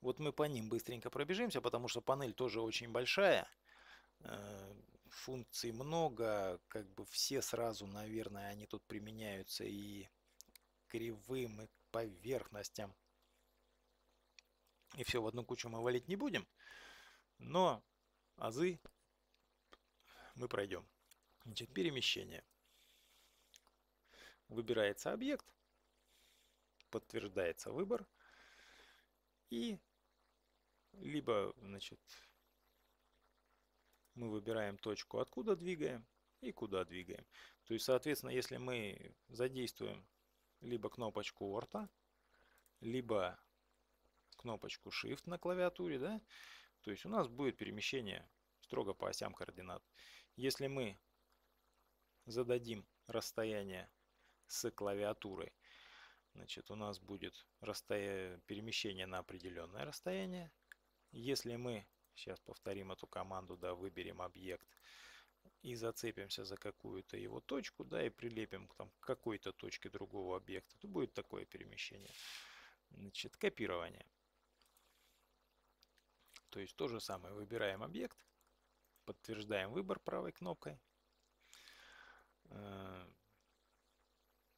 Вот мы по ним быстренько пробежимся, потому что панель тоже очень большая. Э, функций много, как бы все сразу, наверное, они тут применяются и кривым, и поверхностям. И все в одну кучу мы валить не будем. Но азы мы пройдем. Значит, перемещение. Выбирается объект, подтверждается выбор. И либо, значит, мы выбираем точку, откуда двигаем и куда двигаем. То есть, соответственно, если мы задействуем либо кнопочку орта, либо кнопочку Shift на клавиатуре, да, то есть у нас будет перемещение строго по осям координат. Если мы зададим расстояние с клавиатурой, значит у нас будет расстояние, перемещение на определенное расстояние. Если мы, сейчас повторим эту команду, да, выберем объект и зацепимся за какую-то его точку, да, и прилепим там, к какой-то точке другого объекта, то будет такое перемещение. Значит, копирование. То есть то же самое, выбираем объект, подтверждаем выбор правой кнопкой. Э,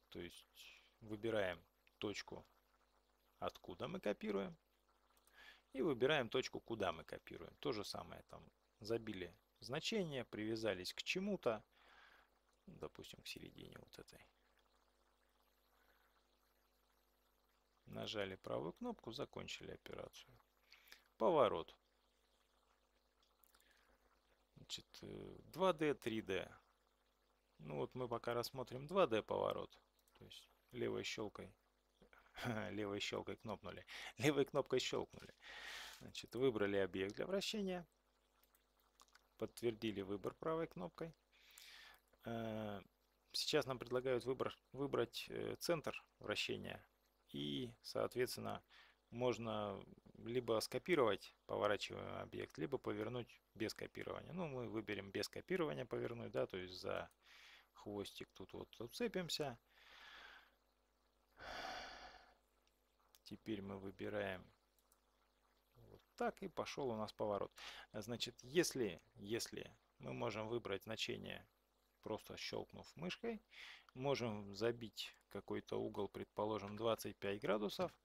то есть выбираем точку, откуда мы копируем. И выбираем точку, куда мы копируем. То же самое, там забили значение, привязались к чему-то, допустим, к середине вот этой. Нажали правую кнопку, закончили операцию. Поворот. Значит, 2D, э, 3D. Ну вот мы пока рассмотрим 2D поворот. То есть левой щелкой, левой щелкой кнопнули, левой кнопкой щелкнули. Значит, выбрали объект для вращения, подтвердили выбор правой кнопкой. Э, сейчас нам предлагают выбор, выбрать э, центр вращения и, соответственно, можно либо скопировать поворачиваемый объект, либо повернуть без копирования. Ну, мы выберем без копирования повернуть, да, то есть за хвостик тут вот уцепимся. Теперь мы выбираем вот так и пошел у нас поворот. Значит, если, если мы можем выбрать значение, просто щелкнув мышкой, можем забить какой-то угол, предположим, 25 градусов,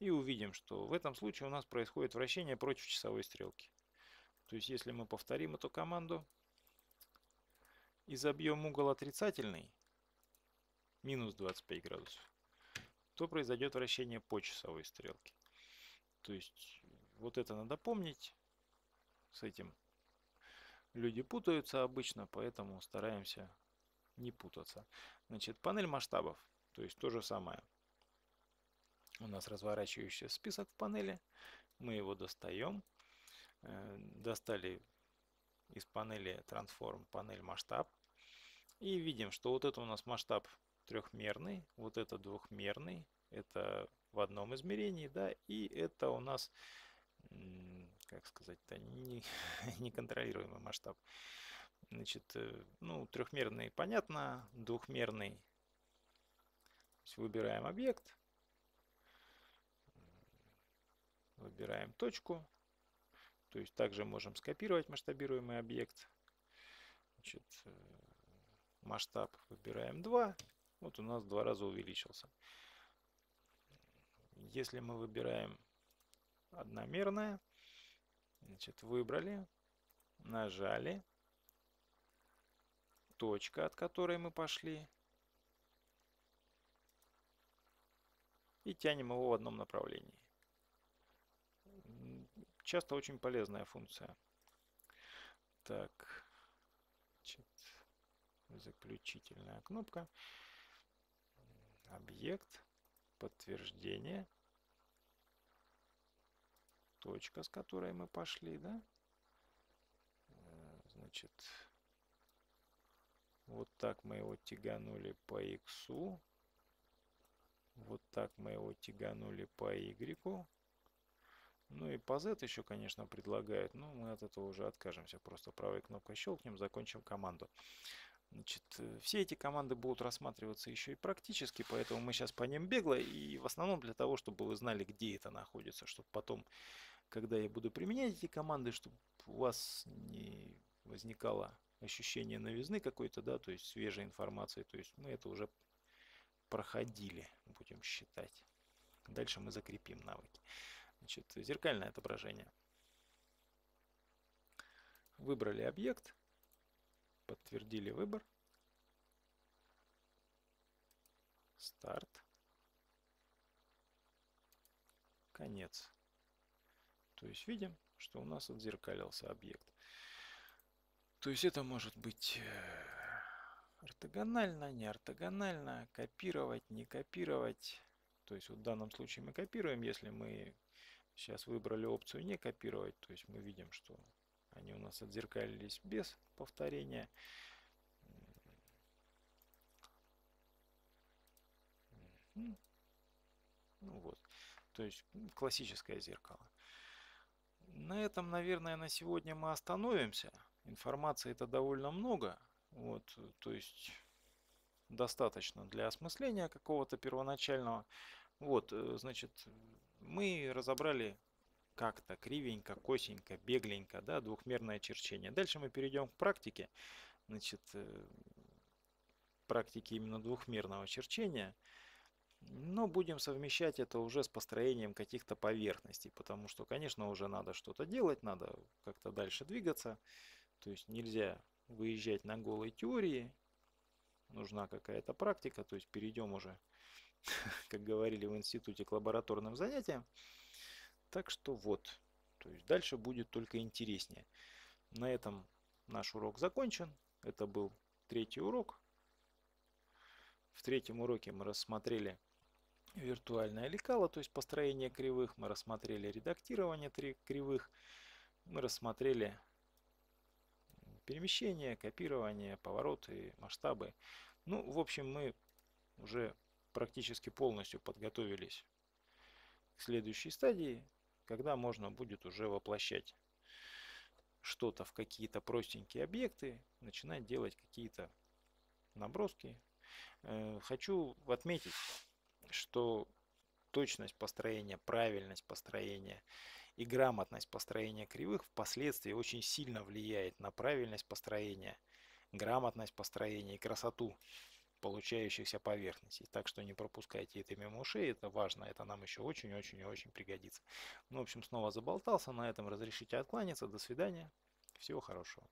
и увидим, что в этом случае у нас происходит вращение против часовой стрелки. То есть если мы повторим эту команду и забьем угол отрицательный, минус 25 градусов, то произойдет вращение по часовой стрелке. То есть вот это надо помнить. С этим люди путаются обычно, поэтому стараемся не путаться. Значит, панель масштабов. То есть то же самое. У нас разворачивающийся список в панели. Мы его достаем. Э, достали из панели Transform панель масштаб. И видим, что вот это у нас масштаб трехмерный, вот это двухмерный, это в одном измерении, да, и это у нас, как сказать-то, не, неконтролируемый масштаб. Значит, э, ну, трехмерный понятно, двухмерный. Выбираем объект, Выбираем точку. То есть также можем скопировать масштабируемый объект. Значит, э, масштаб выбираем 2. Вот у нас два раза увеличился. Если мы выбираем одномерное, значит, выбрали, нажали, точка, от которой мы пошли, и тянем его в одном направлении часто очень полезная функция. Так, значит, заключительная кнопка. Объект, подтверждение, точка, с которой мы пошли, да? Э, значит, вот так мы его тяганули по x, вот так мы его тяганули по y, ну и по Z еще, конечно, предлагают, но мы от этого уже откажемся. Просто правой кнопкой щелкнем, закончим команду. Значит, э, все эти команды будут рассматриваться еще и практически, поэтому мы сейчас по ним бегло, и в основном для того, чтобы вы знали, где это находится, чтобы потом, когда я буду применять эти команды, чтобы у вас не возникало ощущение новизны какой-то, да, то есть свежей информации, то есть мы это уже проходили, будем считать. Дальше мы закрепим навыки. Значит, зеркальное отображение. Выбрали объект, подтвердили выбор. Старт. Конец. То есть видим, что у нас отзеркалился объект. То есть это может быть э, ортогонально, не ортогонально, копировать, не копировать. То есть вот в данном случае мы копируем, если мы сейчас выбрали опцию не копировать, то есть мы видим, что они у нас отзеркалились без повторения. Ну вот, то есть классическое зеркало. На этом, наверное, на сегодня мы остановимся. Информации это довольно много. Вот, то есть достаточно для осмысления какого-то первоначального. Вот, э, значит, мы разобрали как-то кривенько, косенько, бегленько, да, двухмерное черчение. Дальше мы перейдем к практике, значит, э, практике именно двухмерного черчения. Но будем совмещать это уже с построением каких-то поверхностей, потому что, конечно, уже надо что-то делать, надо как-то дальше двигаться. То есть нельзя выезжать на голой теории, нужна какая-то практика, то есть перейдем уже, как говорили в институте, к лабораторным занятиям. Так что вот, то есть дальше будет только интереснее. На этом наш урок закончен. Это был третий урок. В третьем уроке мы рассмотрели виртуальное лекало, то есть построение кривых. Мы рассмотрели редактирование кривых. Мы рассмотрели перемещение, копирование, повороты, масштабы. Ну, в общем, мы уже практически полностью подготовились к следующей стадии, когда можно будет уже воплощать что-то в какие-то простенькие объекты, начинать делать какие-то наброски. Э, хочу отметить, что точность построения, правильность построения и грамотность построения кривых впоследствии очень сильно влияет на правильность построения, грамотность построения и красоту получающихся поверхностей. Так что не пропускайте это мимо ушей, это важно, это нам еще очень-очень и очень пригодится. Ну, в общем, снова заболтался, на этом разрешите откланяться, до свидания, всего хорошего.